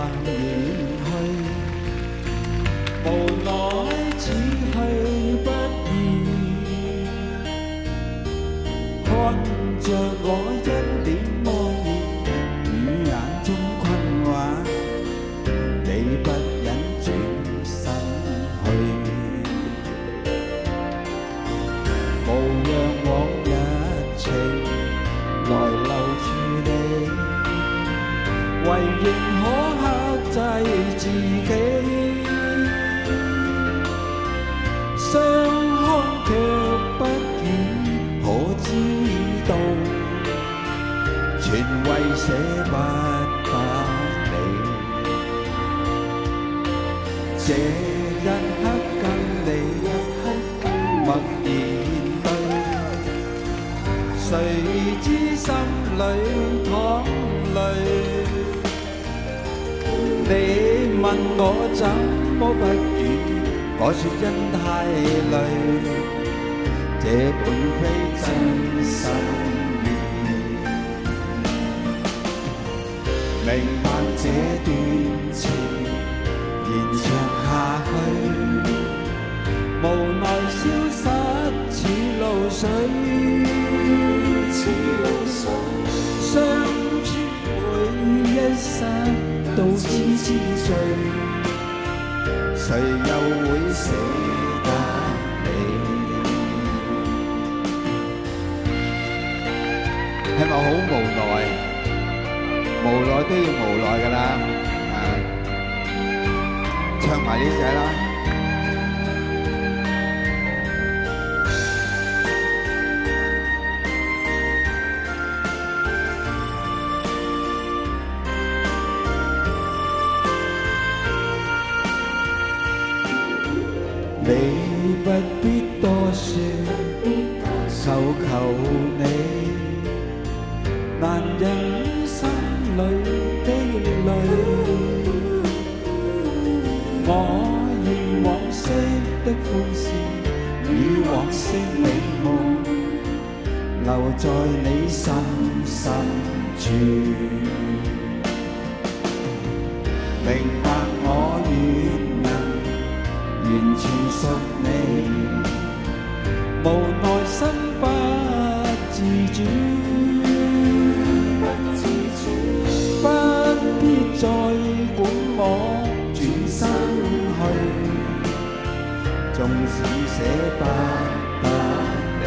扮演去，無奈此去不易，看着我一臉茫然與眼中困惑，你不忍轉身去，無讓往日情來留住你，唯認可。克制自己。相看卻不語，可知道，全為捨不得你。這一刻跟你一刻默然對，誰知心裏淌淚。问我怎么不語？我說因太累，這本非真心意。明白這段情延長下去，無奈消失似露水，醉。誰又會捨得你？系咪好無奈？無奈都要無奈㗎啦，唱埋呢只啦。你不必多說，求求你，難忍心里的泪。我愿往昔的歡笑與往昔美夢，留在你心深处。明。完全属你，无奈心不自主，不必再管我转身去，纵使舍不得你，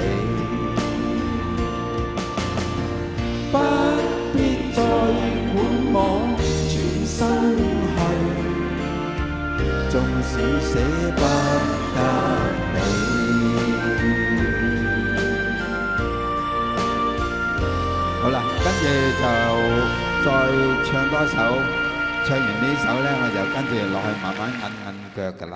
不必再管我转身。是舍不得你。好啦，跟住就再唱多首，唱完呢首咧，我就跟住落去慢慢摁摁脚噶啦。